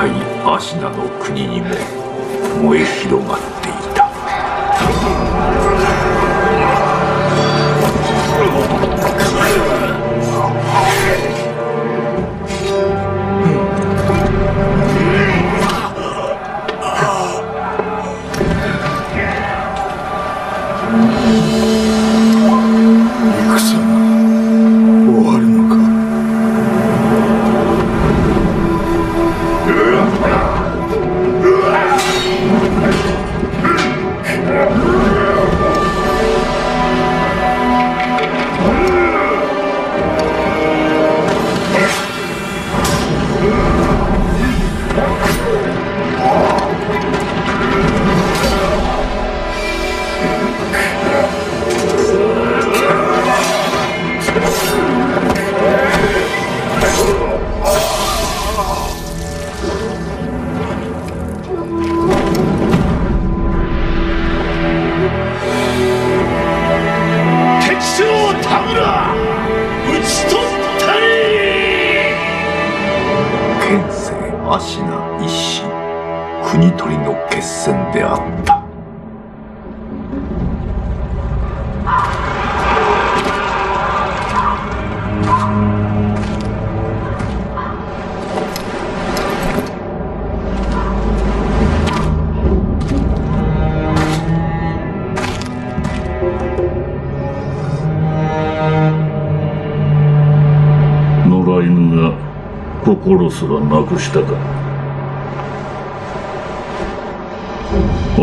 山深い芦名の国にも燃え広がっている。なくしたか。ああ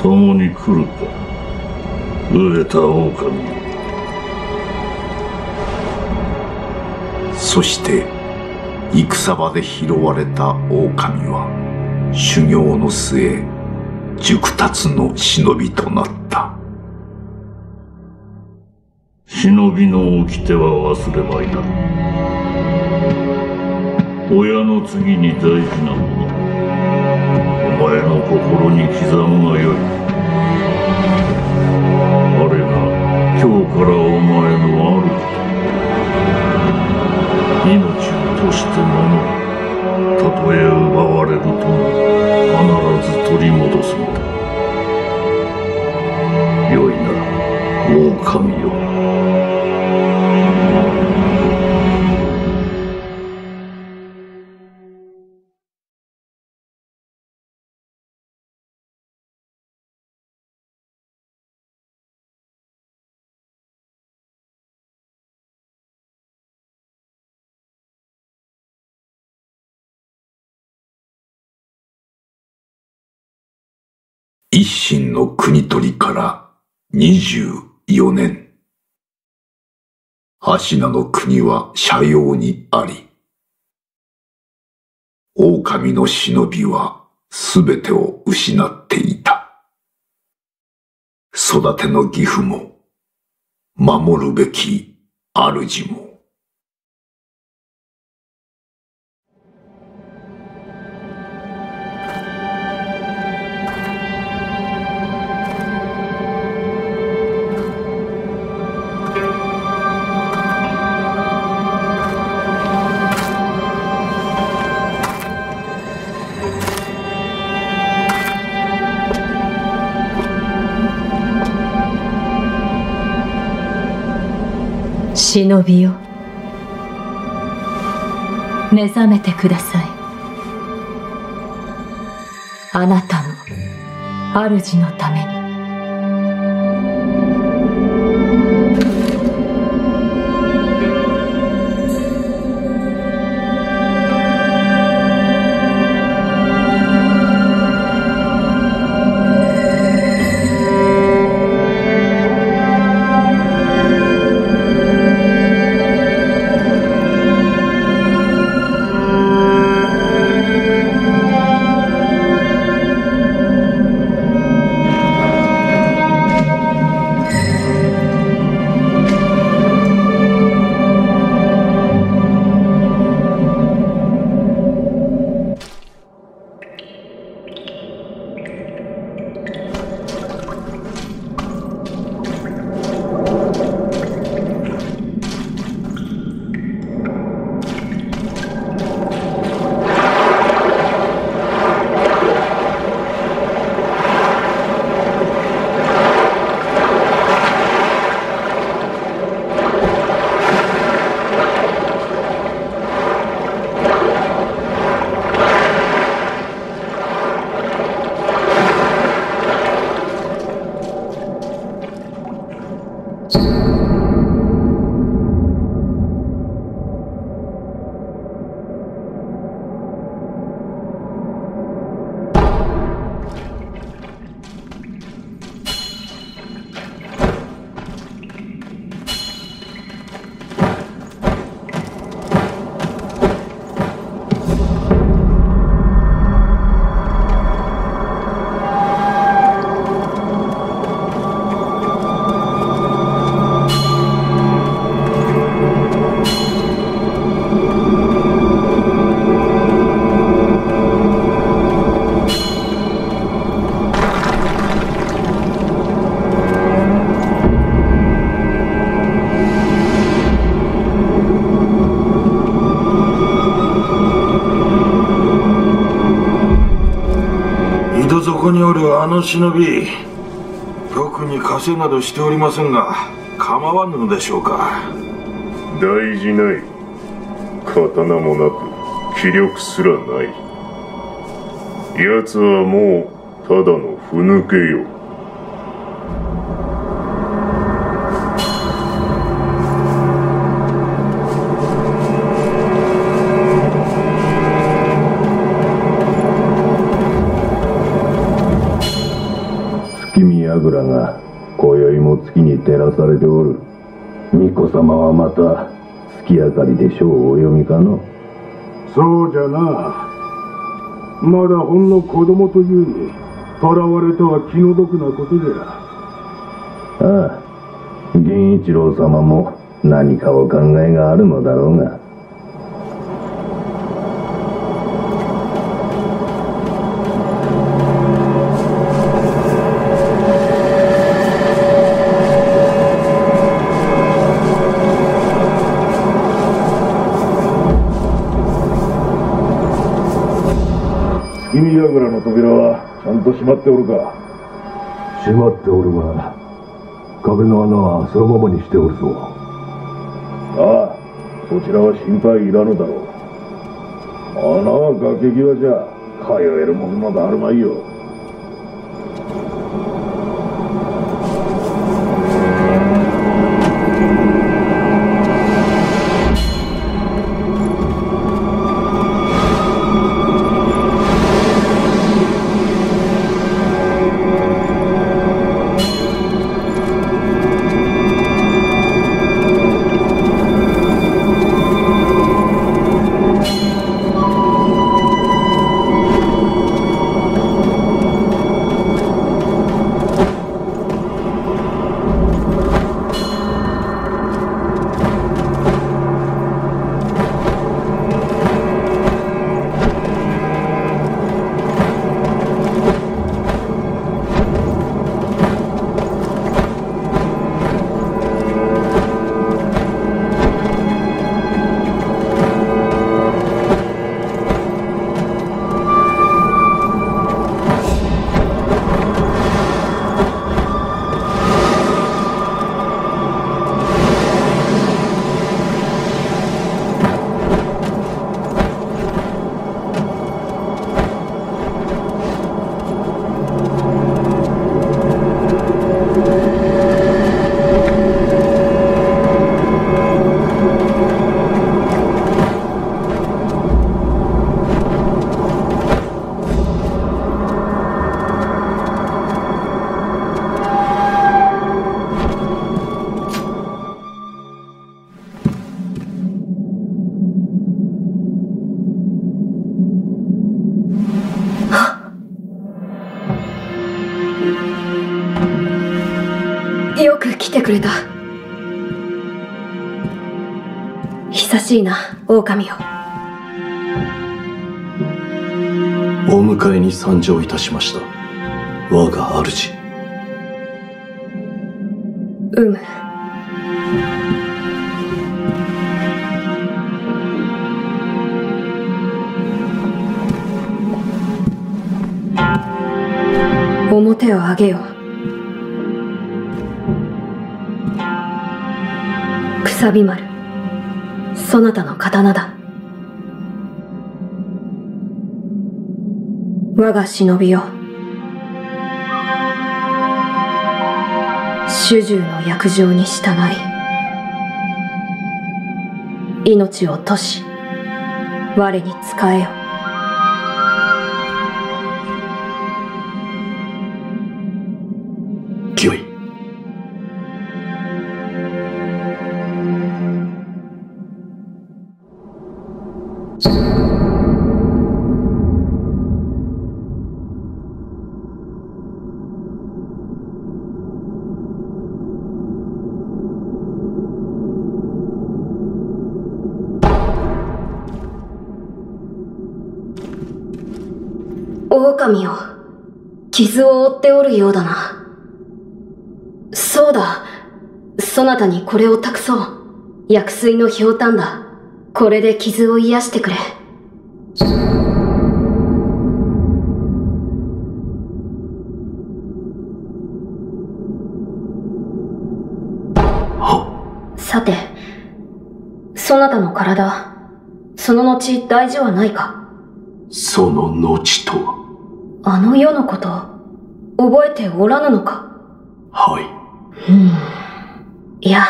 共に来るか。飢えた狼。そして戦場で拾われた狼は修行の末熟達の忍びとなった。忍びの掟は忘れまいな。親の次に大事なものお前の心に刻むがよい。あれが今日からお前の主だ命を賭して守るたとえ奪われるとも必ず取り戻すの。だよいな狼よ。一心の国取りから24年。芦名の国は斜陽にあり。狼の忍びはすべてを失っていた。育ての義父も守るべき主も。忍びよ。目覚めてください。あなたの主のために。こにおるあの忍び特に稼などしておりませんが構わぬのでしょうか。大事ない。刀もなく気力すらない。奴はもうただのふぬけよ。櫓が今宵も月に照らされておる。巫女様はまた月明かりで書をお読みかの？そうじゃな。まだほんの子供というに囚われとは気の毒なことじゃああ。銀一郎様も何かお考えがあるのだろうがまっておるか。閉まっておるが壁の穴はそのままにしておるぞ。ああそちらは心配いらぬだろう。穴は崖際じゃ通えるものなどあるまいよよ久しいな狼よお迎えに参上いたしました。我が主。うむ。表を上げよくさび丸そなたの刀だ。我が忍びよ。主従の約定に従い命を賭し我に仕えよ。傷を負っておるようだな。そうだ。そなたにこれを託そう。薬水のひょうたんだ。これで傷を癒してくれ。さて、そなたの体、その後大事はないか？その後とはあの世のこと、覚えておらぬのか？はい。いや、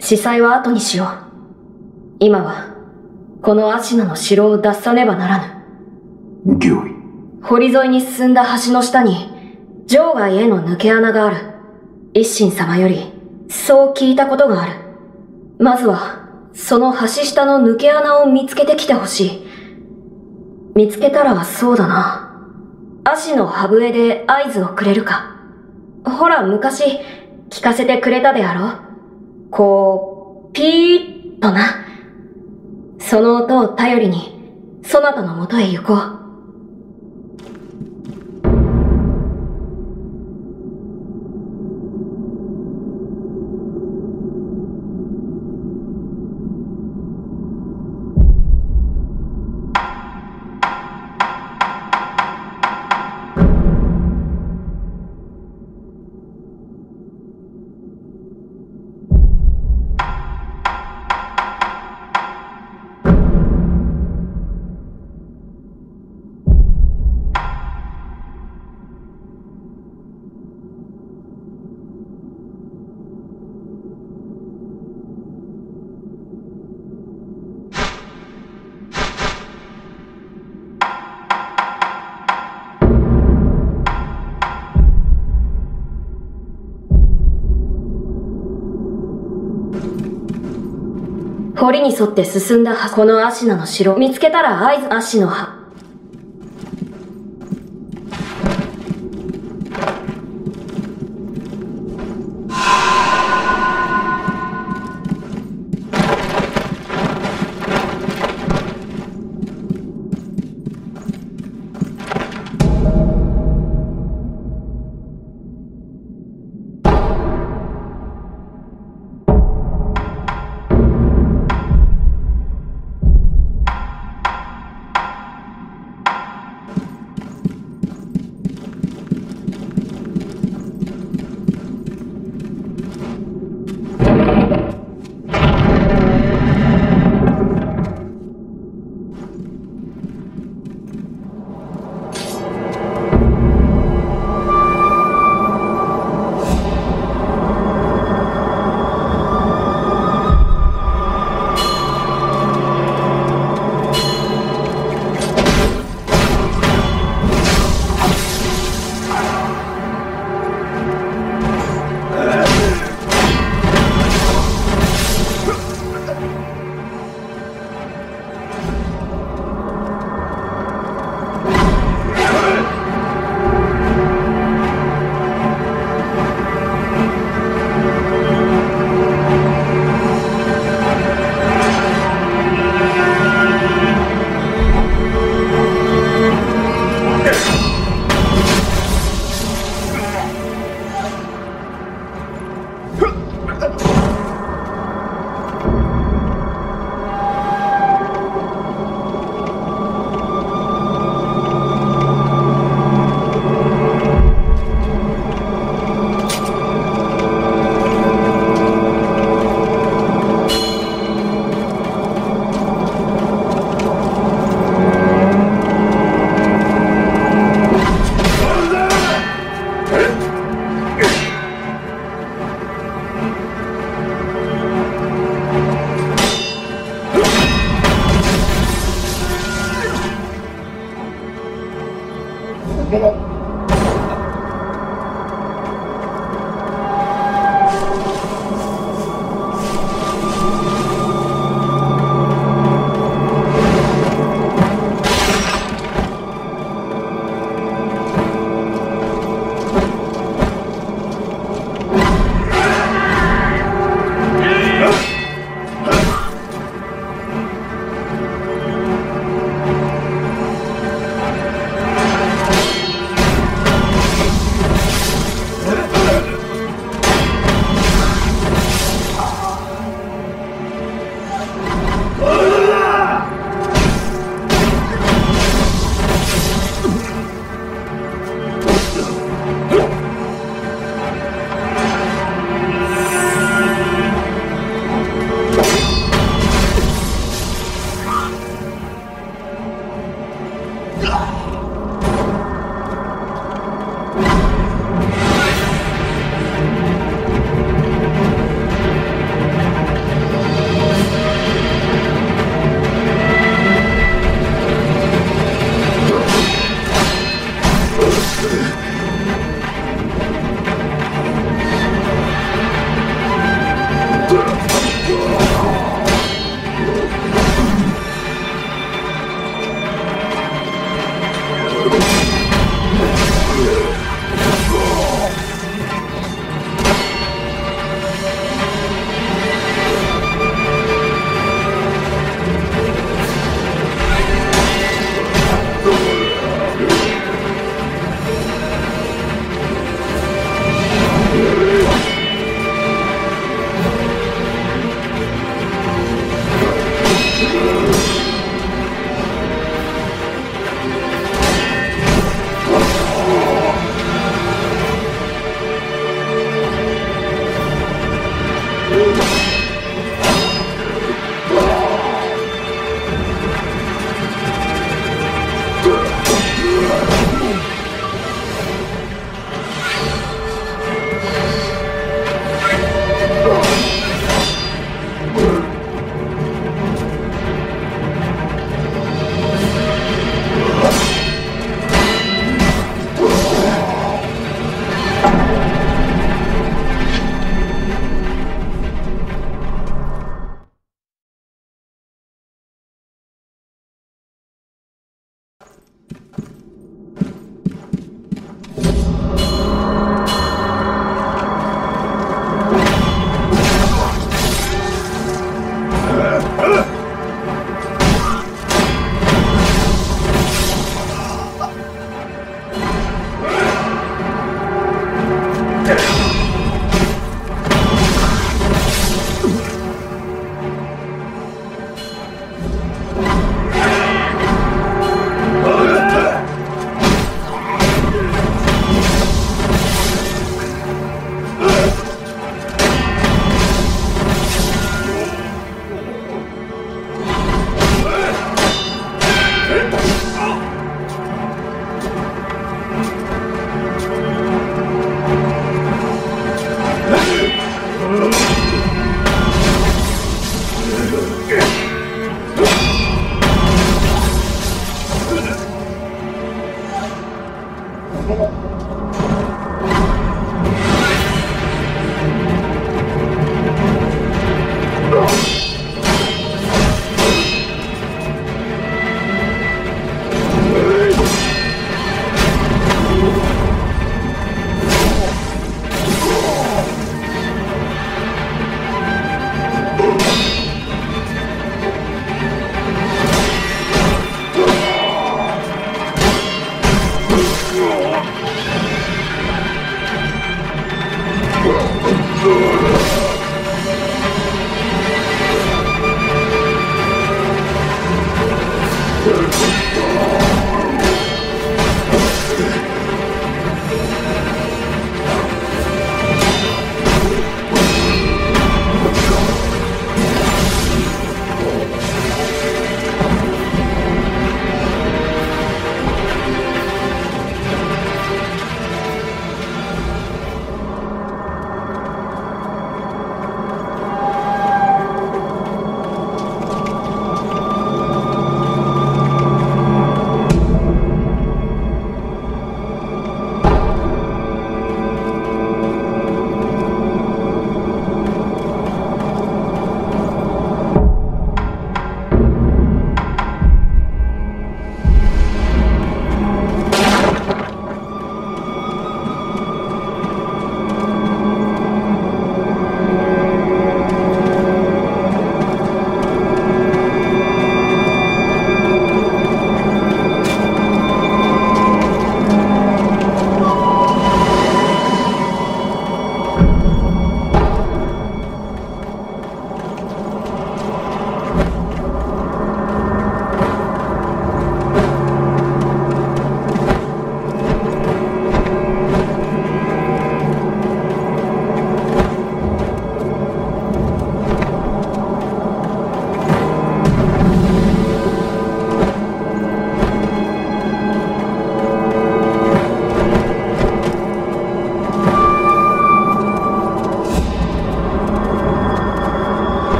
司祭は後にしよう。今は、このアシナの城を脱さねばならぬ。御意。堀沿いに進んだ橋の下に、場外への抜け穴がある。一心様より、そう聞いたことがある。まずは、その橋下の抜け穴を見つけてきてほしい。見つけたらそうだな。足の歯笛で合図をくれるか。ほら、昔、聞かせてくれたであろうこう、ピーッとな。その音を頼りに、そなたのもとへ行こう。堀に沿って進んだはこのアシナの城。見つけたら合図、アシの葉。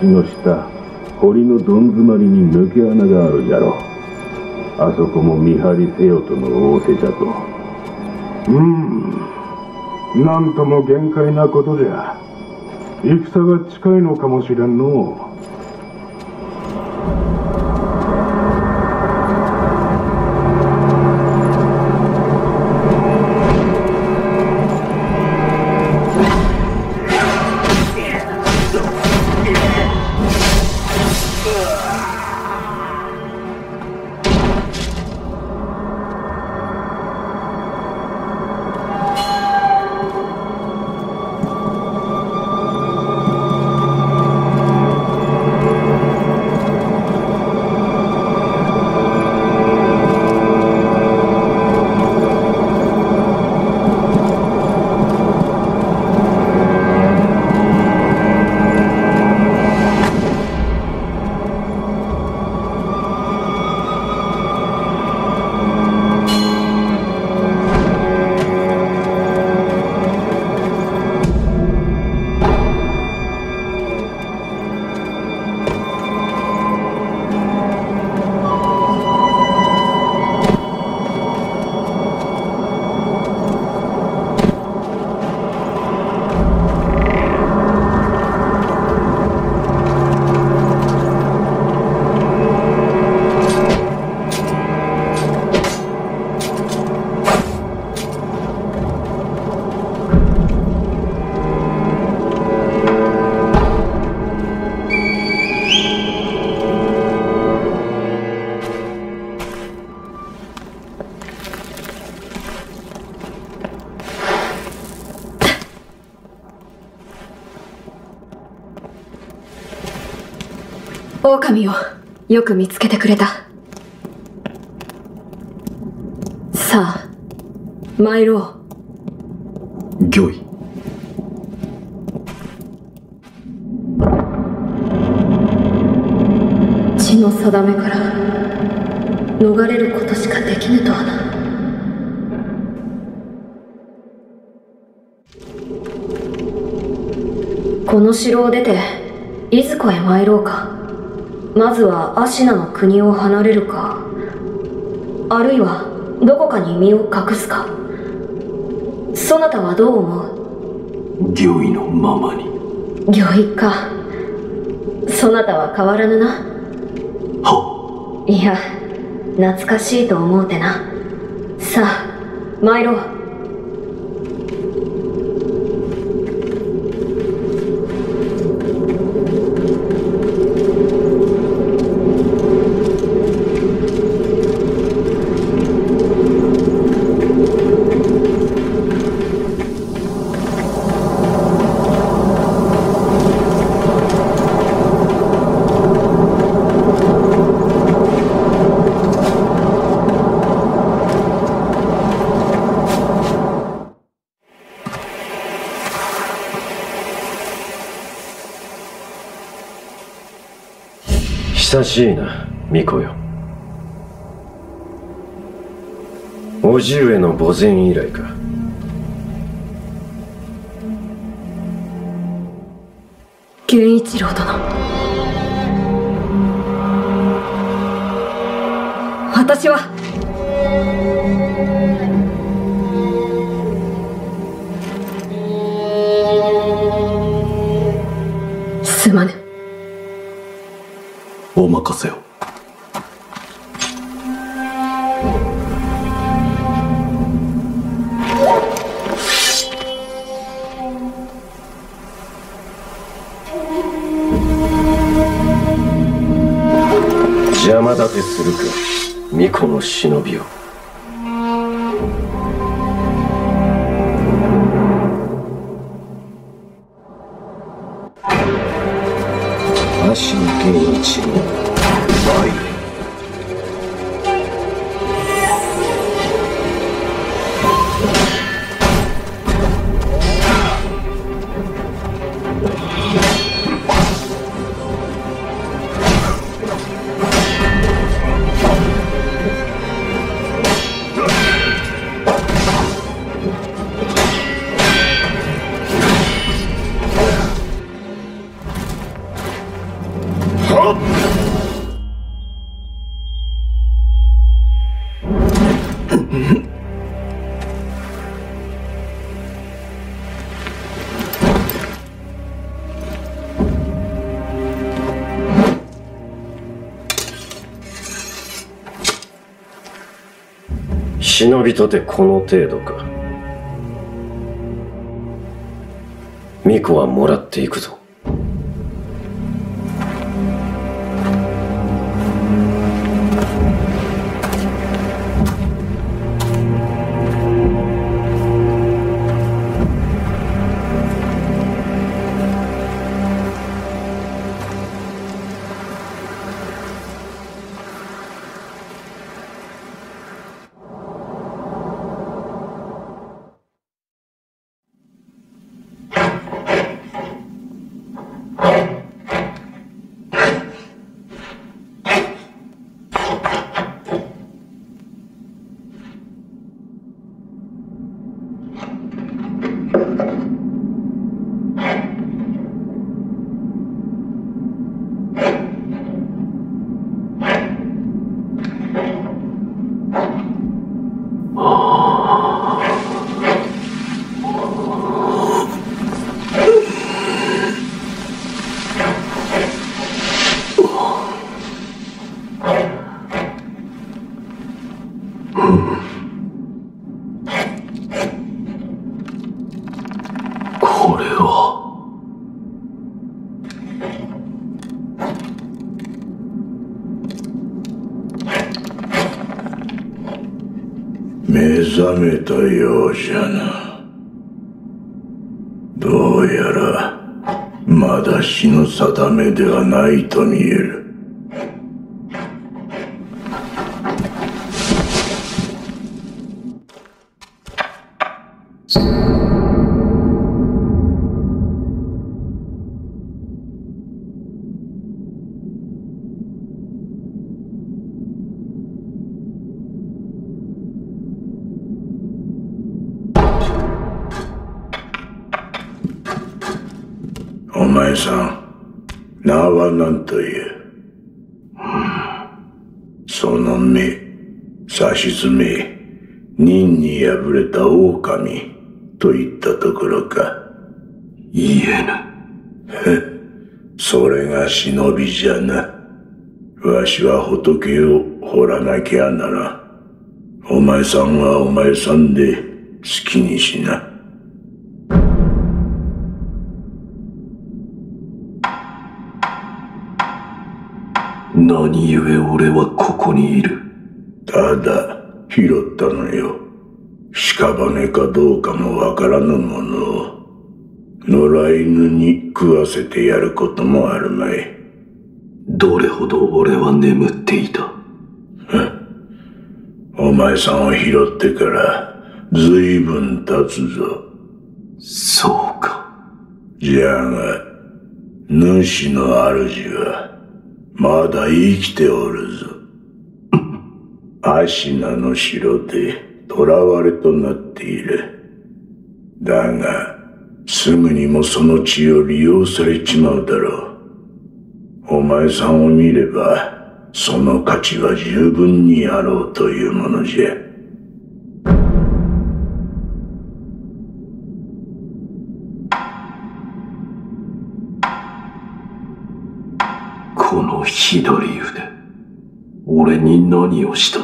橋の下堀のどん詰まりに抜け穴があるじゃろ。あそこも見張りせよとの仰せじゃと。うん。なんとも限界なことじゃ。戦が近いのかもしれんのよく見つけてくれた。さあ参ろう。御意。血の定めから逃れることしかできぬとはな。この城を出ていずこへ参ろうかまずはアシナの国を離れるかあるいはどこかに身を隠すか。そなたはどう思う？御意のままに。御意か。そなたは変わらぬな。はいや懐かしいと思うてな。さあ参ろうしいな巫女よ。叔父上の墓前以来か。源一郎殿。私はお任せを邪魔立てするか巫女の忍びを。の忍びとてこの程度か。巫女はもらっていくぞ。めたようじゃな。どうやらまだ死の定めではないと見える。前さん名は何というその目差し爪任に敗れた狼といったところか。言えぬ。それが忍びじゃな。わしは仏を掘らなきゃならん。お前さんはお前さんで好きにしな。何故俺はここにいる？ただ拾ったのよ。屍かどうかもわからぬものを。野良犬に食わせてやることもあるまい。どれほど俺は眠っていた？お前さんを拾ってから随分経つぞ。そうか。じゃが主の主はまだ生きておるぞ。アシナの城で囚われとなっている。だがすぐにもその血を利用されちまうだろう。お前さんを見ればその価値は十分にあろうというものじゃ。左腕俺に何をした？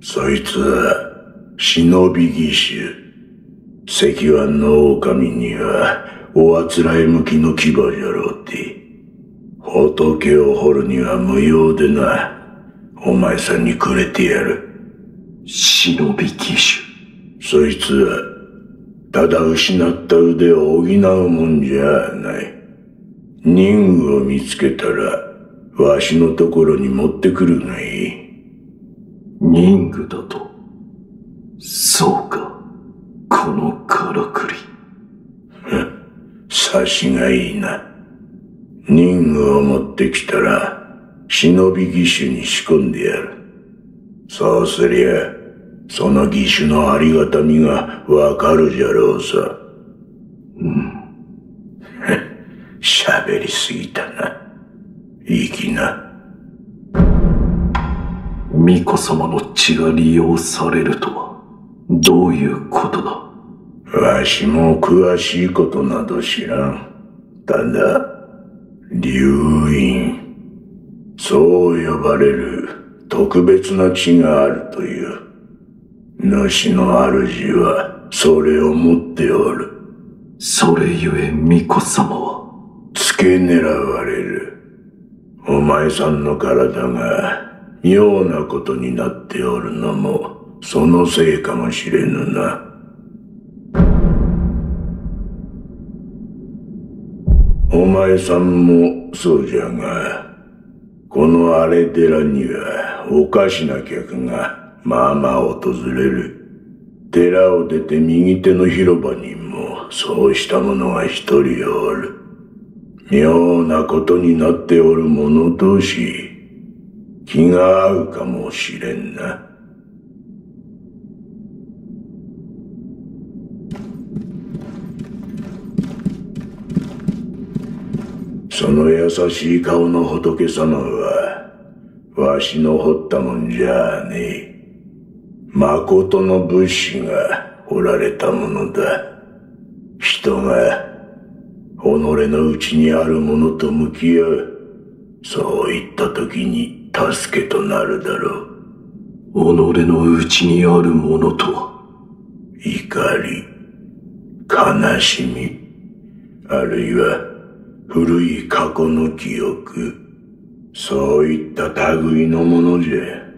そいつは忍び義手。石腕の狼にはおあつらえ向きの牙じゃろうって。仏を掘るには無用でな。お前さんにくれてやる。忍び義手。そいつはただ失った腕を補うもんじゃない。任務を見つけたらわしのところに持ってくるがいい。任具だと。そうか。このからくり。察しがいいな。任務を持ってきたら忍び義手に仕込んでやる。そうすりゃその義手のありがたみがわかるじゃろうさ。うん。喋りすぎたないい気な巫女様の血が利用されるとはどういうことだ？わしも詳しいことなど知らん。ただ、流院、そう呼ばれる特別な地があるという。主の主はそれを持っておる。それゆえ巫女様は付け狙われる。お前さんの体が妙なことになっておるのもそのせいかもしれぬな。お前さんもそうじゃが、この荒れ寺にはおかしな客がまあまあ訪れる。寺を出て右手の広場にもそうした者が一人おる。妙なことになっておる者同士、気が合うかもしれんな。その優しい顔の仏様は、わしの掘ったもんじゃねえ。誠の仏師がおられたものだ。人が、の内にあるものと向き合う。そういった時に助けとなるだろう。己の内にあるものとは怒り、悲しみ、あるいは古い過去の記憶、そういった類のものじゃ。